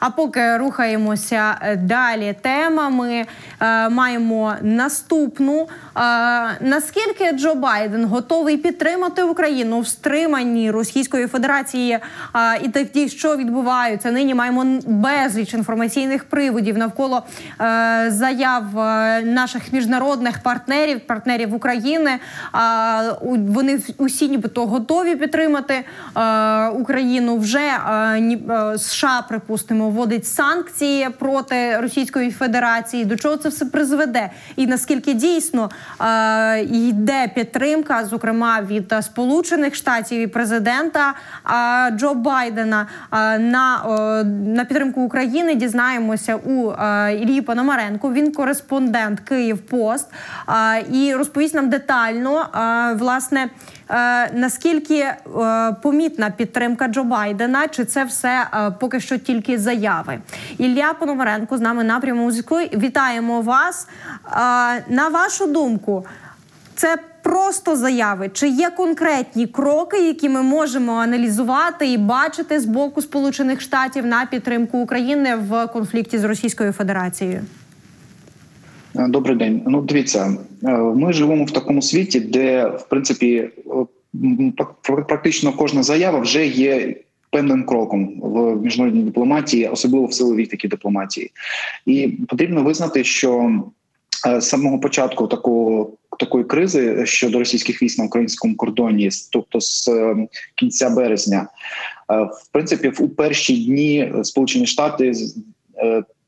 А поки рухаємося далі темами, маємо наступну. Наскільки Джо Байден готовий підтримати Україну в стриманні Російської Федерації і тоді, що відбуваються нині, маємо безліч інформаційних приводів навколо заяв наших міжнародних партнерів, партнерів України. Вони усі нібито готові підтримати Україну. Вже США припустимо вводить санкції проти Російської Федерації. До чого це все призведе? І наскільки дійсно йде підтримка, зокрема від Сполучених Штатів і президента Джо Байдена на на підтримку України, дізнаємося у Ілії Пономаренко. Він кореспондент Київ Пост і розповість нам детально власне. Наскільки помітна підтримка Джо Байдена? Чи це все поки що тільки заяви? Ілля Пономаренко з нами на прямому зв'язку. Вітаємо вас. На вашу думку, це просто заяви? Чи є конкретні кроки, які ми можемо аналізувати і бачити з боку Сполучених Штатів на підтримку України в конфлікті з Російською Федерацією? Е, добрий день. Ну, дивіться, е, ми живемо в такому світі, де в принципі практично кожна заява вже є. Певним кроком в міжнародній дипломатії, особливо в силовій такій дипломатії, і потрібно визнати, що е, з самого початку такого такої кризи щодо російських військ на українському кордоні, тобто з кінця березня, в принципі, у перші дні Сполучені Штати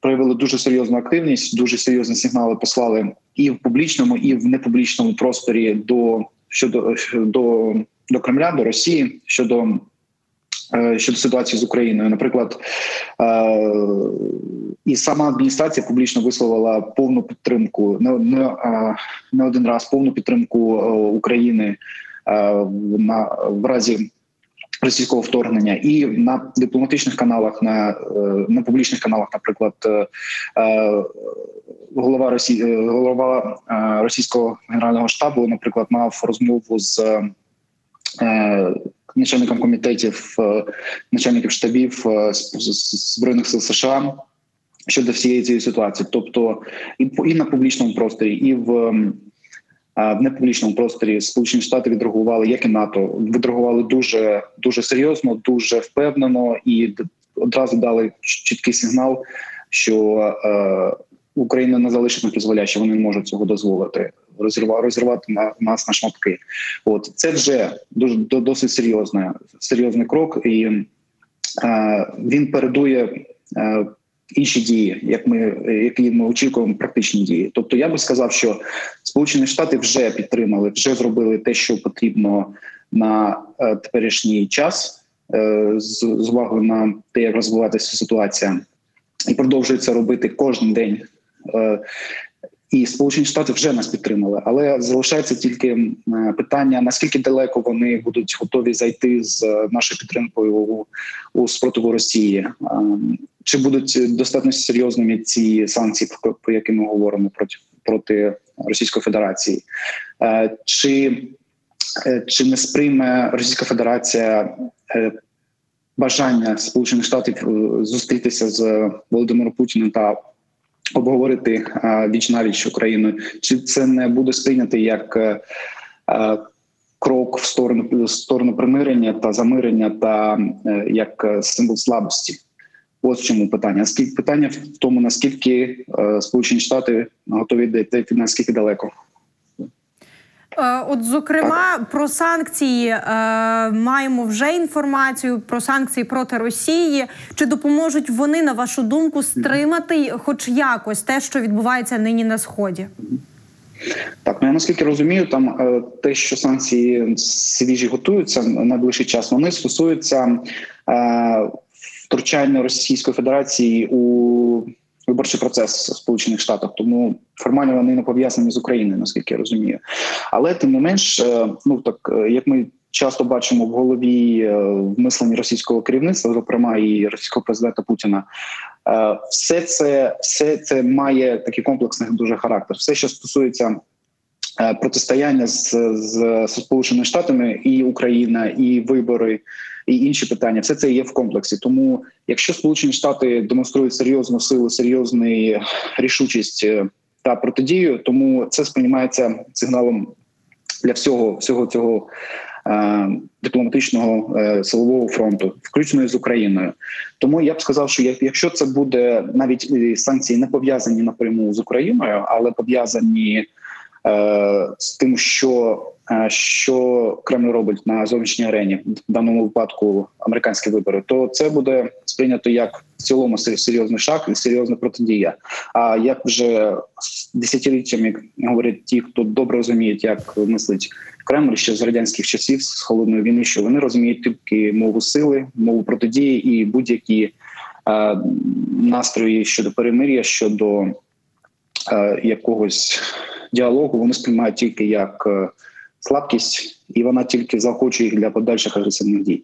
проявили дуже серйозну активність, дуже серйозні сигнали послали і в публічному, і в непублічному просторі до щодо до, до Кремля, до Росії щодо. Е, щодо ситуації з Україною, наприклад, е, і сама адміністрація публічно висловила повну підтримку не не, е, не один раз повну підтримку України на в разі російського вторгнення, і на дипломатичних каналах, на е, на публічних каналах, наприклад, е, е, голова Росії, голова російського генерального штабу, наприклад, мав розмову з начальником комітетів, начальників штабів збройних сил США. Щодо всієї цієї ситуації, тобто і і на публічному просторі, і в в непублічному просторі Сполучені Штати відреагували, як і НАТО, відреагували дуже дуже серйозно, дуже впевнено і одразу дали чіткий сигнал, що е, Україна не залишить на призволяще, вони не можуть цього дозволити. Розірвати, розірвати на нас на шматки. От це вже дуже досить серйозний, серйозний крок, і е, він передує е, інші дії, як ми які ми очікуємо, практичні дії. Тобто, я би сказав, що Сполучені Штати вже підтримали, вже зробили те, що потрібно на е, теперішній час, е, з, увагою на те, як розвиватися ситуація, і продовжується робити кожен день. Е, і Сполучені Штати вже нас підтримали, але залишається тільки питання: наскільки далеко вони будуть готові зайти з нашою підтримкою у, у спротиву Росії. Чи будуть достатньо серйозними ці санкції, про які ми говоримо проти проти Російської Федерації, е, чи е, чи не сприйме Російська Федерація е, бажання Сполучених Штатів зустрітися з Володимиром Путіним та обговорити віч на віч Україною? Чи це не буде сприйнято як крок в сторону в сторону примирення та замирення, та як символ слабості? Ось чому питання. Скільки питання в тому, наскільки е, Сполучені Штати готові дійти наскільки далеко? Е, от, зокрема, про санкції е, маємо вже інформацію про санкції проти Росії. Чи допоможуть вони, на вашу думку, стримати, хоч якось, те, що відбувається нині на сході? Так, ну я наскільки розумію, там е, те, що санкції свіжі готуються на найближчий час, вони стосуються. Е, втручання Російської Федерації у виборчий процес Сполучених Штатів, тому формально вони не пов'язані з Україною, наскільки я розумію. Але тим не менш, е, ну так е, як ми. Часто бачимо в голові е, в мисленні російського керівництва, зокрема і російського президента Путіна, все це все це має такий комплексний дуже характер. Все, що стосується протистояння з, з, з Сполученими Штатами і Україна, і вибори, і інші питання, все це є в комплексі. Тому, якщо Сполучені Штати демонструють серйозну силу, серйозну рішучість е, та протидію, тому це сприймається сигналом для всього всього цього е, дипломатичного е, силового фронту, включно з Україною. Тому я б сказав, що якщо це буде навіть е, санкції не пов'язані напряму з Україною, але пов'язані е, з тим, що е, що Кремль робить на зовнішній арені, в даному випадку американські вибори, то це буде сприйнято як в цілому серйозний шаг і серйозна протидія. А як вже десятиліттями говорять ті, хто добре розуміють, як мислить Кремль ще з радянських часів з холодної війни, що вони розуміють тільки мову сили, мову протидії і будь-які е, настрої щодо перемир'я, щодо е, якогось діалогу, вони сприймають тільки як е, слабкість, і вона тільки заохочує їх для подальших агресивних дій.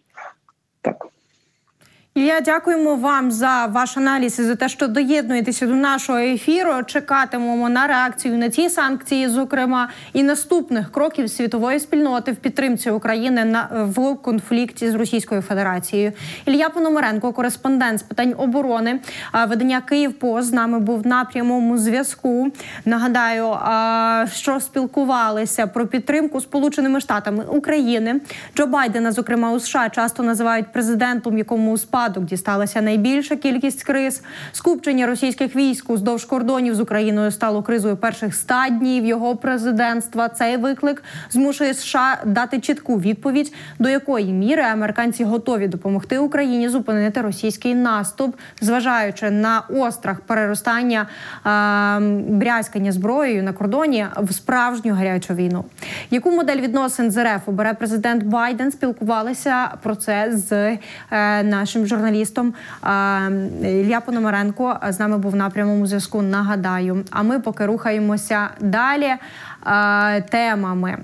Ілля, дякуємо вам за ваш аналіз і за те, що доєднуєтеся до нашого ефіру. Чекатимемо на реакцію на ці санкції, зокрема, і наступних кроків світової спільноти в підтримці України на в конфлікті з Російською Федерацією. Ілля Пономаренко, кореспондент з питань оборони, видання Київ Пост з нами був на прямому зв'язку. Нагадаю, що спілкувалися про підтримку Сполученими Штатами України. Джо Байдена, зокрема у США, часто називають президентом, якому спад випадок дісталася найбільша кількість криз. Скупчення російських військ уздовж кордонів з Україною стало кризою перших ста днів його президентства. Цей виклик змушує США дати чітку відповідь, до якої міри американці готові допомогти Україні зупинити російський наступ, зважаючи на острах переростання а, брязкання зброєю на кордоні в справжню гарячу війну. Яку модель відносин з РФ обере президент Байден? Спілкувалися про це з е, нашим журналістом журналістом Ілля Пономаренко з нами був на прямому зв'язку. Нагадаю, а ми поки рухаємося далі темами.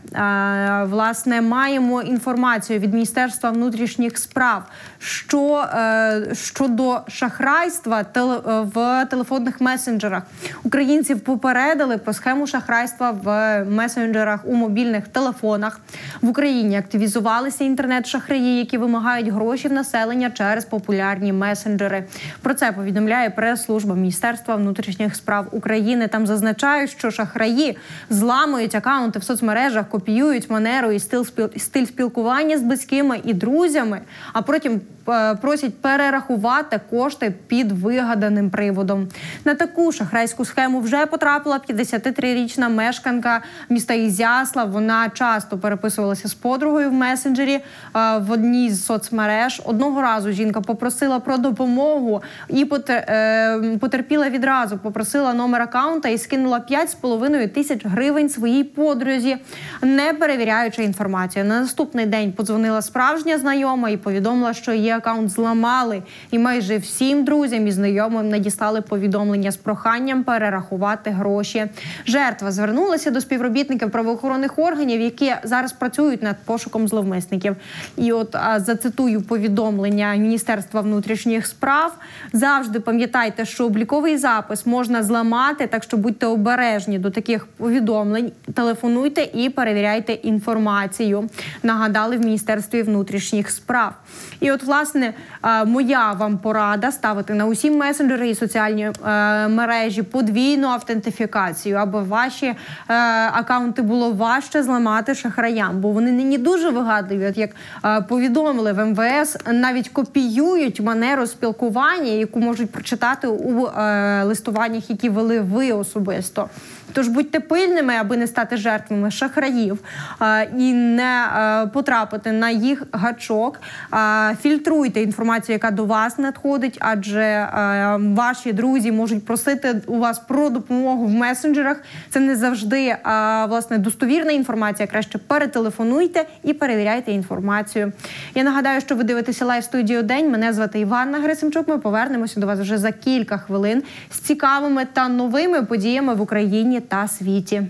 Власне, маємо інформацію від Міністерства внутрішніх справ, що е, щодо шахрайства в телефонних месенджерах українців попередили про схему шахрайства в месенджерах у мобільних телефонах в Україні. Активізувалися інтернет-шахраї, які вимагають гроші в населення через популярні месенджери. Про це повідомляє прес-служба Міністерства внутрішніх справ України. Там зазначають, що шахраї зламують зламують акаунти в соцмережах, копіюють манеру і стиль спілкування з близькими і друзями, а потім просять перерахувати кошти під вигаданим приводом. На таку шахрайську схему вже потрапила 53-річна мешканка міста Ізяслав. Вона часто переписувалася з подругою в месенджері е, в одній з соцмереж. Одного разу жінка попросила про допомогу і е, потерпіла відразу. Попросила номер акаунта і скинула 5,5 тисяч гривень своїй подрузі, не перевіряючи інформацію. На наступний день подзвонила справжня знайома і повідомила, що її акаунт зламали, і майже всім друзям і знайомим надіслали повідомлення з проханням перерахувати гроші. Жертва звернулася до співробітників правоохоронних органів, які зараз працюють над пошуком зловмисників. І от зацитую повідомлення Міністерства внутрішніх справ. Завжди пам'ятайте, що обліковий запис можна зламати, так що будьте обережні до таких повідомлень телефонуйте і перевіряйте інформацію. Нагадали в міністерстві внутрішніх справ. І, от, власне, моя вам порада ставити на усі месенджери і соціальні е, мережі подвійну автентифікацію, аби ваші е, акаунти було важче зламати шахраям, бо вони нині дуже вигадливі. От як е, повідомили в МВС, навіть копіюють манеру спілкування, яку можуть прочитати у листуваннях, які вели ви особисто. Тож будьте пильними, аби не стати жертвами шахраїв і не потрапити на їх гачок. Фільтруйте інформацію, яка до вас надходить, адже ваші друзі можуть просити у вас про допомогу в месенджерах. Це не завжди власне достовірна інформація. Краще перетелефонуйте і перевіряйте інформацію. Я нагадаю, що ви дивитеся live студію день. Мене звати Іванна Грисимчук. Ми повернемося до вас вже за кілька хвилин з цікавими та новими подіями в Україні та світі.